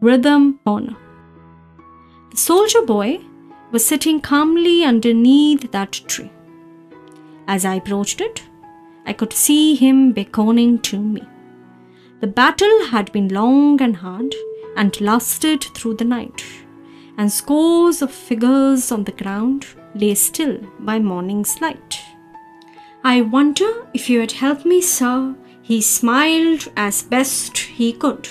Rhythm Corner. The soldier boy was sitting calmly underneath that tree. As I approached it, I could see him beckoning to me. The battle had been long and hard and lasted through the night, and scores of figures on the ground lay still by morning's light. I wonder if you had helped me, sir. He smiled as best he could.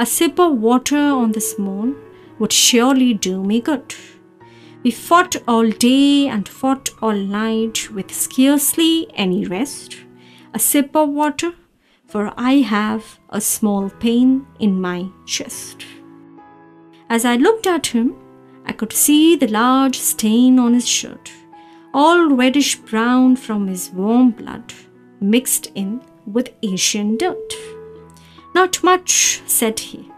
A sip of water on this moon would surely do me good. We fought all day and fought all night with scarcely any rest. A sip of water, for I have a small pain in my chest. As I looked at him, I could see the large stain on his shirt, all reddish brown from his warm blood, mixed in with Asian dirt. Not much, said he.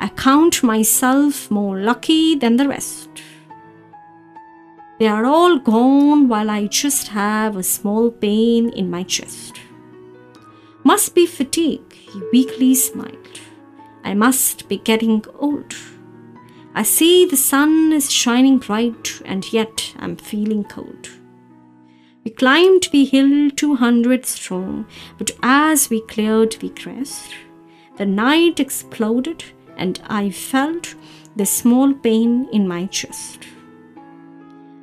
I count myself more lucky than the rest. They are all gone while I just have a small pain in my chest. Must be fatigue, he weakly smiled. I must be getting old. I see the sun is shining bright, and yet I'm feeling cold. We climbed the hill two hundred strong, but as we cleared the crest, the night exploded, and I felt the small pain in my chest.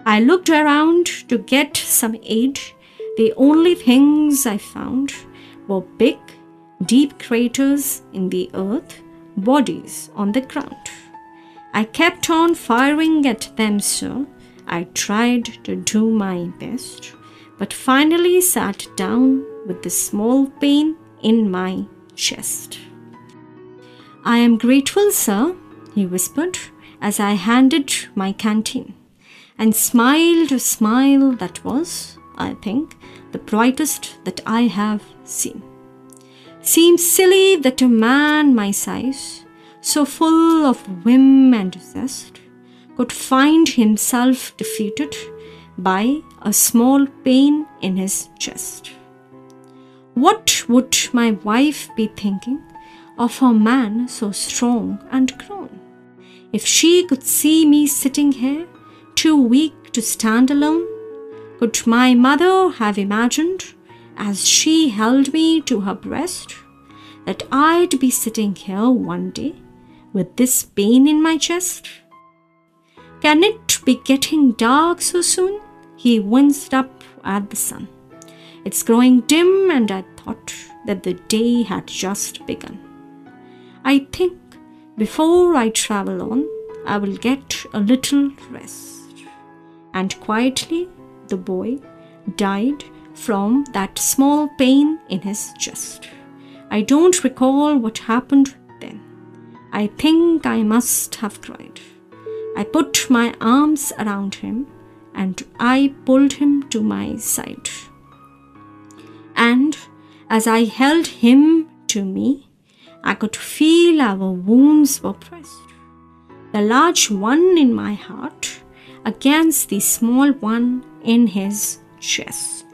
I looked around to get some aid. The only things I found were big, deep craters in the earth, bodies on the ground. I kept on firing at them, sir. I tried to do my best, but finally sat down with the small pain in my chest. I am grateful, sir, he whispered as I handed my canteen and smiled a smile that was, I think, the brightest that I have seen. Seems silly that a man my size, so full of whim and zest, could find himself defeated by a small pain in his chest. What would my wife be thinking of a man so strong and grown? If she could see me sitting here too weak to stand alone? Could my mother have imagined, as she held me to her breast, that I'd be sitting here one day with this pain in my chest? Can it be getting dark so soon? He winced up at the sun. It's growing dim, and I thought that the day had just begun. I think before I travel on, I will get a little rest and quietly the boy died from that small pain in his chest. I don't recall what happened then. I think I must have cried. I put my arms around him and I pulled him to my side. And as I held him to me, I could feel our wounds were pressed. The large one in my heart against the small one in his chest.